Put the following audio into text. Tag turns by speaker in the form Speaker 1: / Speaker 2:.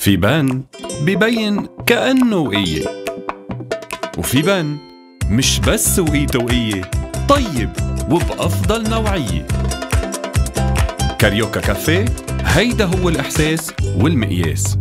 Speaker 1: في بان ببين كأنه وقية وفي بان مش بس وقيته وقية طيب وبأفضل نوعية. كاريوكا كافيه هيدا هو الإحساس والمقياس.